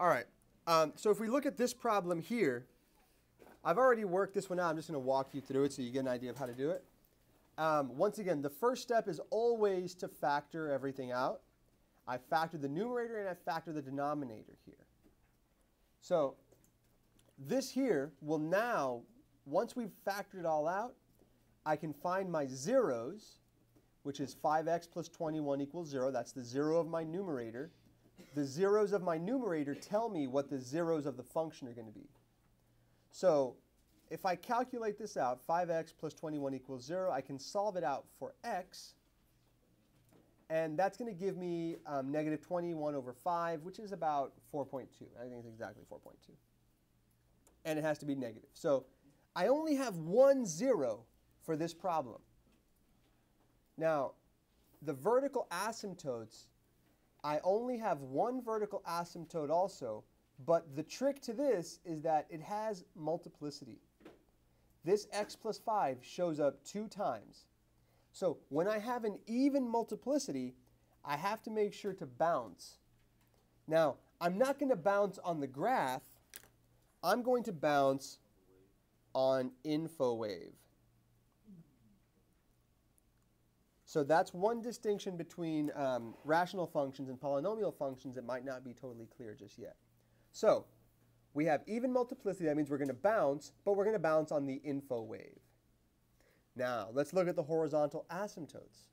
All right. Um, so if we look at this problem here, I've already worked this one out. I'm just going to walk you through it so you get an idea of how to do it. Um, once again, the first step is always to factor everything out. I factor the numerator and I factor the denominator here. So this here will now, once we've factored it all out, I can find my zeros, which is 5x plus 21 equals 0. That's the zero of my numerator. The zeros of my numerator tell me what the zeros of the function are going to be. So if I calculate this out, 5x plus 21 equals 0, I can solve it out for x. And that's going to give me um, negative 21 over 5, which is about 4.2. I think it's exactly 4.2. And it has to be negative. So I only have one zero for this problem. Now, the vertical asymptotes, I only have one vertical asymptote also, but the trick to this is that it has multiplicity. This x plus 5 shows up two times. So when I have an even multiplicity, I have to make sure to bounce. Now, I'm not going to bounce on the graph. I'm going to bounce on InfoWave. So that's one distinction between um, rational functions and polynomial functions that might not be totally clear just yet. So we have even multiplicity. That means we're going to bounce, but we're going to bounce on the info wave. Now, let's look at the horizontal asymptotes.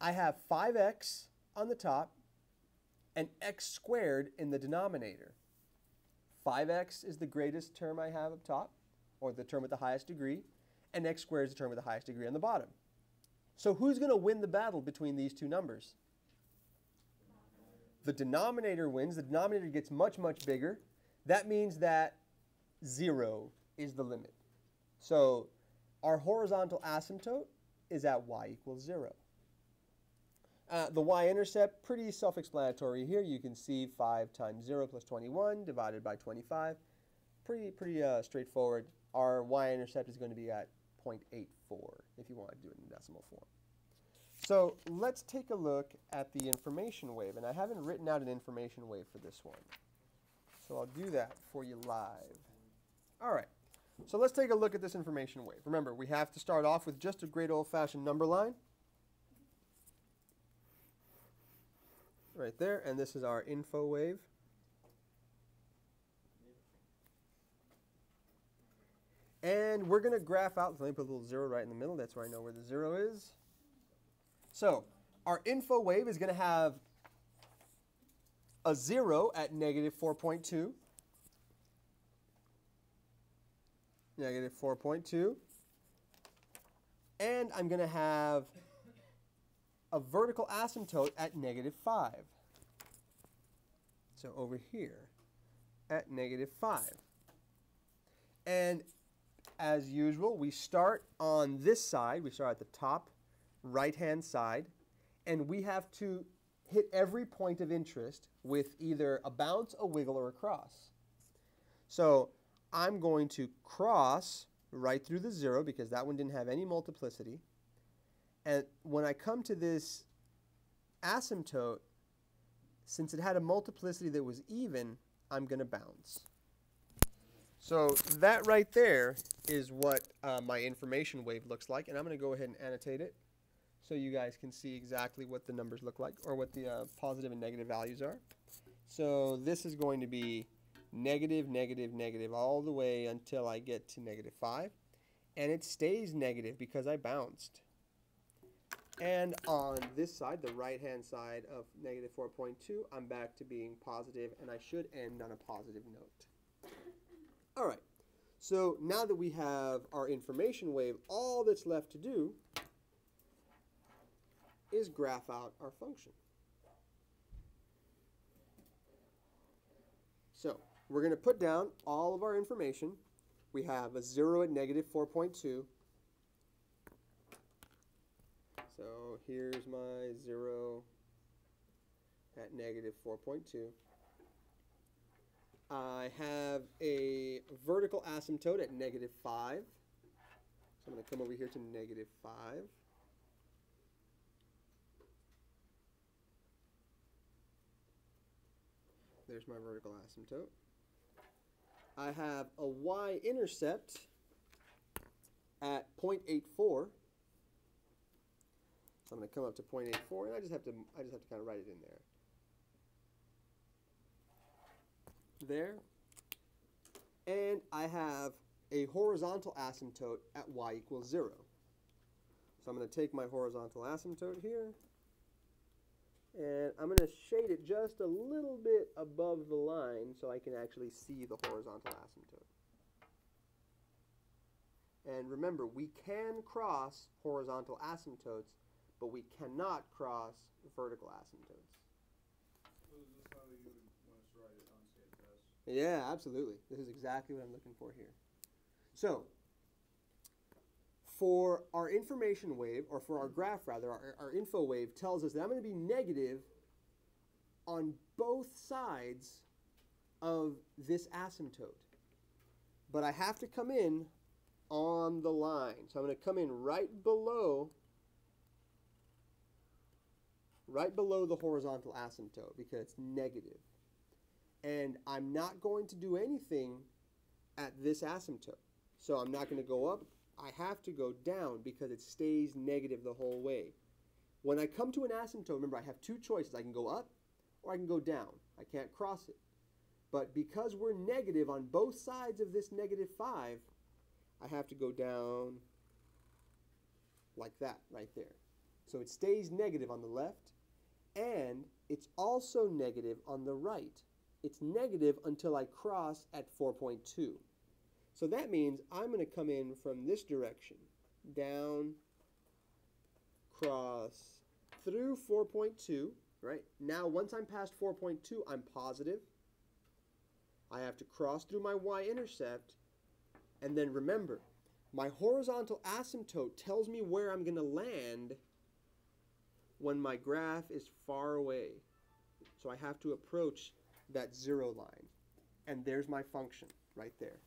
I have 5x on the top and x squared in the denominator. 5x is the greatest term I have up top, or the term with the highest degree, and x squared is the term with the highest degree on the bottom. So who's going to win the battle between these two numbers? The denominator wins. The denominator gets much, much bigger. That means that 0 is the limit. So our horizontal asymptote is at y equals 0. Uh, the y-intercept, pretty self-explanatory here. You can see 5 times 0 plus 21 divided by 25. Pretty, pretty uh, straightforward. Our y-intercept is going to be at 0.84 if you want to do it in decimal form. So let's take a look at the information wave. And I haven't written out an information wave for this one. So I'll do that for you live. All right. So let's take a look at this information wave. Remember, we have to start off with just a great old-fashioned number line. Right there. And this is our info wave. And we're going to graph out, let me put a little zero right in the middle. That's where I know where the zero is. So our info wave is going to have a 0 at negative 4.2. Negative 4.2. And I'm going to have a vertical asymptote at negative 5. So over here at negative 5. And as usual, we start on this side. We start at the top right-hand side, and we have to hit every point of interest with either a bounce, a wiggle, or a cross. So I'm going to cross right through the zero because that one didn't have any multiplicity. And when I come to this asymptote, since it had a multiplicity that was even, I'm going to bounce. So that right there is what uh, my information wave looks like. And I'm going to go ahead and annotate it so you guys can see exactly what the numbers look like or what the uh, positive and negative values are. So this is going to be negative, negative, negative all the way until I get to negative 5. And it stays negative because I bounced. And on this side, the right-hand side of negative 4.2, I'm back to being positive, and I should end on a positive note. All right, so now that we have our information wave, all that's left to do is graph out our function. So we're going to put down all of our information. We have a 0 at negative 4.2. So here's my 0 at negative 4.2. I have a vertical asymptote at negative 5. So I'm going to come over here to negative 5. There's my vertical asymptote. I have a y-intercept at 0.84. So I'm going to come up to 0.84, and I just have to I just have to kind of write it in there. There. And I have a horizontal asymptote at y equals 0. So I'm going to take my horizontal asymptote here, and I'm going to shade it just a little bit above the line so I can actually see the horizontal asymptote. And remember, we can cross horizontal asymptotes, but we cannot cross vertical asymptotes. So is this how you would want us to write it on CSS? Yeah, absolutely. This is exactly what I'm looking for here. So, for our information wave, or for our graph rather, our, our info wave tells us that I'm going to be negative on both sides of this asymptote. But I have to come in on the line. So I'm going to come in right below right below the horizontal asymptote because it's negative. And I'm not going to do anything at this asymptote. So I'm not going to go up. I have to go down because it stays negative the whole way. When I come to an asymptote, remember I have two choices. I can go up or I can go down. I can't cross it. But because we're negative on both sides of this negative 5, I have to go down like that right there. So it stays negative on the left, and it's also negative on the right. It's negative until I cross at 4.2. So that means I'm going to come in from this direction, down, cross, through 4.2, right? Now, once I'm past 4.2, I'm positive. I have to cross through my y-intercept, and then remember, my horizontal asymptote tells me where I'm going to land when my graph is far away. So I have to approach that zero line. And there's my function right there.